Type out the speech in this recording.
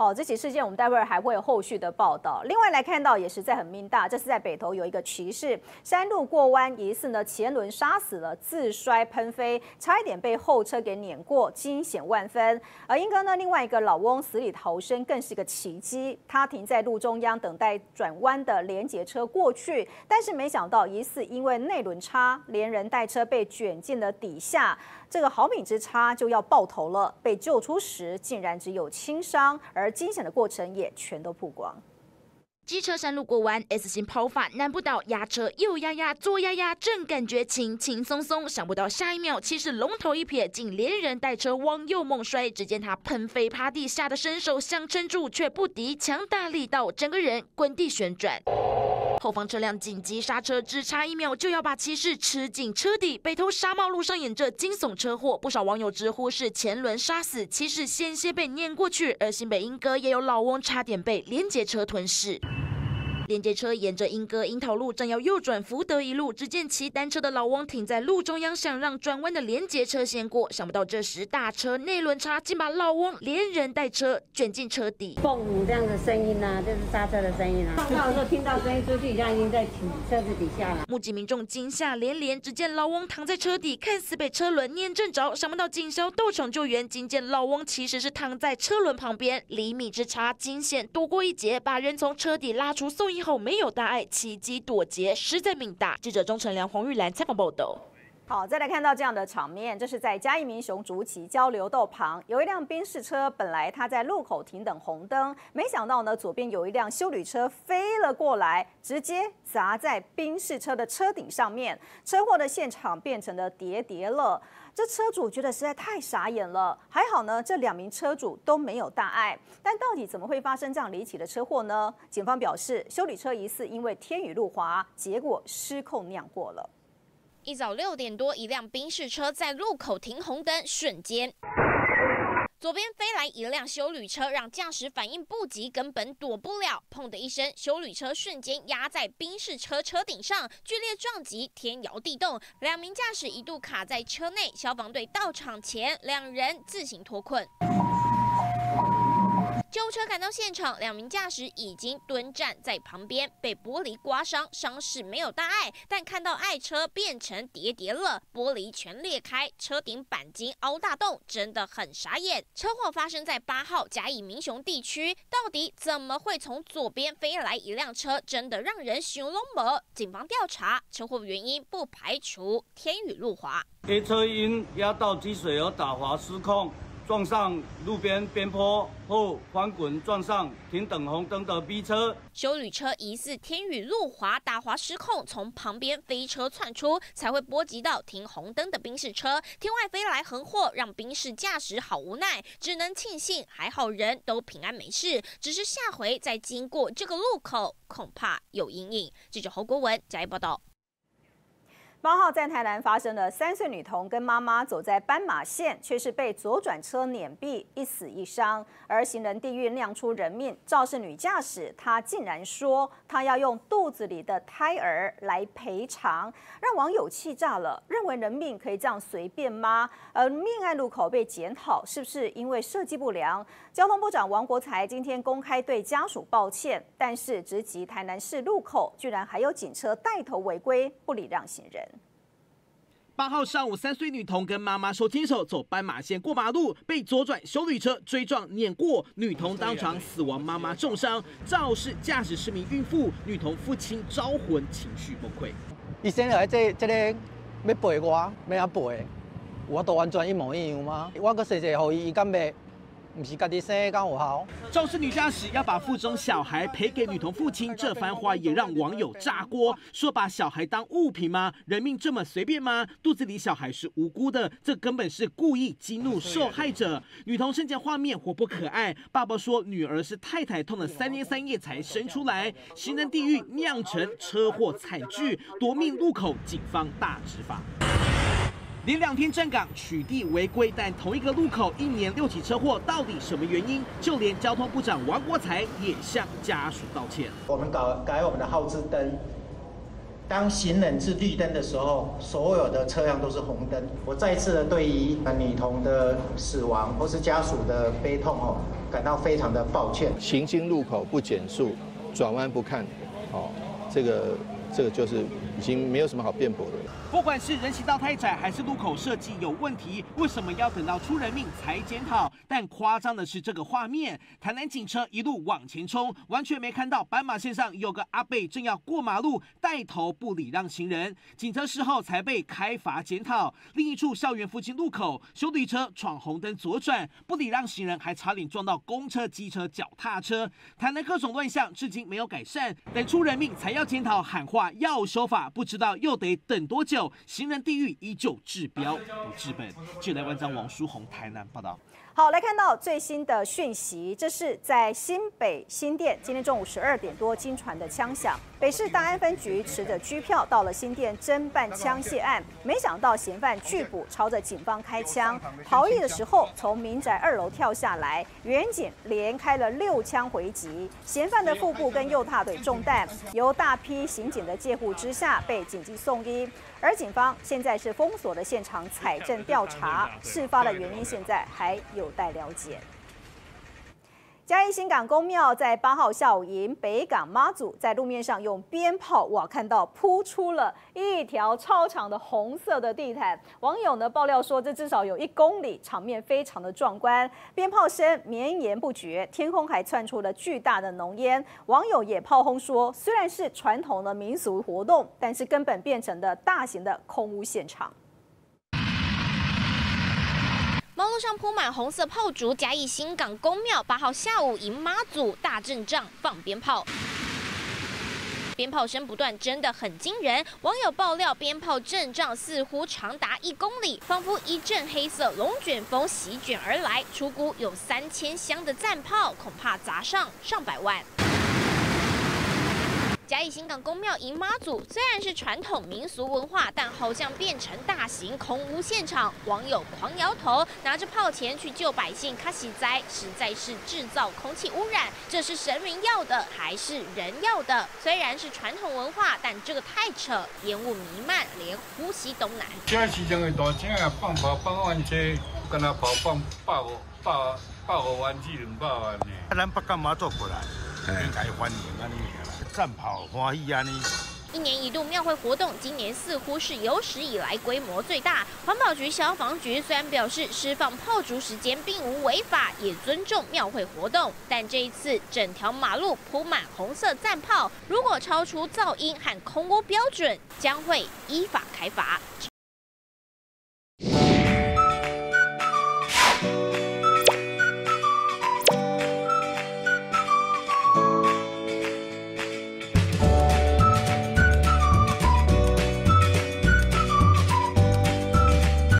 好，这起事件我们待会儿还会有后续的报道。另外来看到，也是在很命大，这是在北投有一个骑士山路过弯，疑似呢前轮刹死了，自摔喷飞，差一点被后车给碾过，惊险万分。而英哥呢，另外一个老翁死里逃生，更是个奇迹。他停在路中央等待转弯的连接车过去，但是没想到疑似因为内轮差，连人带车被卷进了底下。这个毫米之差就要爆头了，被救出时竟然只有轻伤，而惊险的过程也全都曝光。机车山路过弯，S 型抛法，难不倒压车，右压压，左压压，正感觉轻轻松松，想不到下一秒，其实龙头一撇，竟连人带车往右猛摔，只见他喷飞趴地，吓得伸手想撑住，却不敌强大力道，整个人滚地旋转。后方车辆紧急刹车，只差一秒就要把骑士吃进车底。北投沙帽路上演着惊悚车祸，不少网友直呼是前轮杀死骑士，险些被碾过去。而新北莺歌也有老翁差点被连接车吞噬。连接车沿着莺歌樱桃路正要右转福德一路，只见骑单车的老翁停在路中央，想让转弯的连接车先过。想不到这时大车内轮差，竟把老翁连人带车卷进车底。嘣这样的声音呢，就是刹车的声音啊。撞到的时候听到声音出去，一下已经在车子底下了。目击民众惊吓连连，只见老翁躺在车底，看似被车轮碾正着。想不到警消斗场救援，惊见老翁其实是躺在车轮旁边，厘米之差，惊险躲过一劫，把人从车底拉出送医。后没有大碍，奇迹躲劫，实在命大。记者钟成良、黄玉兰采访报道。好，再来看到这样的场面，这是在嘉义民雄竹崎交流道旁，有一辆宾士车，本来它在路口停等红灯，没想到呢，左边有一辆修旅车飞了过来，直接砸在宾士车的车顶上面，车祸的现场变成了叠叠乐。这车主觉得实在太傻眼了，还好呢，这两名车主都没有大碍。但到底怎么会发生这样离奇的车祸呢？警方表示，修理车疑似因为天雨路滑，结果失控酿过了。一早六点多，一辆宾士车在路口停红灯，瞬间。左边飞来一辆修旅车，让驾驶反应不及，根本躲不了。砰的一声，修旅车瞬间压在宾士车车顶上，剧烈撞击，天摇地动。两名驾驶一度卡在车内，消防队到场前，两人自行脱困。救护车赶到现场，两名驾驶已经蹲站在旁边，被玻璃刮伤，伤势没有大碍，但看到爱车变成叠叠乐，玻璃全裂开，车顶钣金凹大洞，真的很傻眼。车祸发生在八号甲乙民雄地区，到底怎么会从左边飞来一辆车？真的让人熊龙膜。警方调查车祸原因，不排除天雨路滑。A 车因压到积水而打滑失控。撞上路边边坡后翻滚，撞上停等红灯的 B 车。修旅车疑似天雨路滑打滑失控，从旁边飞车窜出，才会波及到停红灯的宾士车。天外飞来横祸，让宾士驾驶好无奈，只能庆幸还好人都平安没事。只是下回再经过这个路口，恐怕有阴影。记者侯国文加一报道。八号在台南发生了三岁女童跟妈妈走在斑马线，却是被左转车碾毙，一死一伤。而行人地狱酿出人命，肇事女驾驶她竟然说她要用肚子里的胎儿来赔偿，让网友气炸了，认为人命可以这样随便吗？而命案路口被检讨，是不是因为设计不良？交通部长王国才今天公开对家属抱歉，但是直击台南市路口，居然还有警车带头违规，不礼让行人。八号上午，三岁女童跟妈妈手牵手走斑马线过马路，被左转修理车追撞碾过，女童当场死亡，妈妈重伤。肇事驾驶是名孕妇，女童父亲招魂，情绪崩溃。医生来这这里要陪我，要怎赔？我都完全一模一样吗？我搁说说，伊伊敢袂？不是家己生刚好。肇事女驾驶要把腹中小孩赔给女童父亲，这番话也让网友炸锅，说把小孩当物品吗？人命这么随便吗？肚子里小孩是无辜的，这根本是故意激怒受害者。女童生前画面活泼可爱，爸爸说女儿是太太痛了三天三夜才生出来。行人地狱酿成车祸惨剧，夺命路口，警方大执法。连两天站岗取缔违规，但同一个路口一年六起车祸，到底什么原因？就连交通部长王国才也向家属道歉。我们搞改我们的号志灯，当行人是绿灯的时候，所有的车辆都是红灯。我再次的对于女童的死亡或是家属的悲痛哦，感到非常的抱歉。行经路口不减速，转弯不看，哦，这个这个就是已经没有什么好辩驳的了。不管是人行道太窄，还是路口设计有问题，为什么要等到出人命才检讨？但夸张的是这个画面，台南警车一路往前冲，完全没看到斑马线上有个阿贝正要过马路，带头不礼让行人，警车事后才被开罚检讨。另一处校园附近路口，修理车闯红灯左转，不礼让行人，还差点撞到公车、机车、脚踏车。台南各种乱象至今没有改善，等出人命才要检讨，喊话要修法，不知道又得等多久。行人地狱依旧治标不治本。记者来文章王书红台南报道。好，来看到最新的讯息，这是在新北新店今天中午十二点多惊传的枪响。北市大安分局持着拘票到了新店侦办枪械案，没想到嫌犯拒捕，朝着警方开枪。逃逸的时候从民宅二楼跳下来，远警连开了六枪回击，嫌犯的腹部跟右大腿中弹，由大批刑警的介护之下被紧急送医。而警方现在是封锁了现场采证调查，事发的原因现在还有待了解。嘉义新港公庙在八号下午迎北港妈祖，在路面上用鞭炮，哇，看到铺出了一条超长的红色的地毯。网友呢爆料说，这至少有一公里，场面非常的壮观，鞭炮声绵延不绝，天空还窜出了巨大的浓烟。网友也炮轰说，虽然是传统的民俗活动，但是根本变成了大型的空屋现场。道路上铺满红色炮竹，嘉义新港公庙八号下午迎妈祖大阵仗放鞭炮，鞭炮声不断，真的很惊人。网友爆料，鞭炮阵仗似乎长达一公里，仿佛一阵黑色龙卷风席卷而来，出估有三千箱的战炮，恐怕砸上上百万。嘉义新港公庙迎妈祖虽然是传统民俗文化，但好像变成大型空屋现场。网友狂摇头，拿着炮钱去救百姓，卡喜灾，实在是制造空气污染。这是神明要的，还是人要的？虽然是传统文化，但这个太扯，烟雾弥漫，连呼吸都难。嘉义市场的大放炮放完车，跟他跑放百五百百五万至两百万呢。咱不干嘛做过来，应该欢迎安尼个啦。战炮欢喜安尼。一年一度庙会活动，今年似乎是有史以来规模最大。环保局、消防局虽然表示释放炮竹时间并无违法，也尊重庙会活动，但这一次整条马路铺满红色战炮，如果超出噪音和空屋标准，将会依法开罚。